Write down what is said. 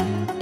Bye.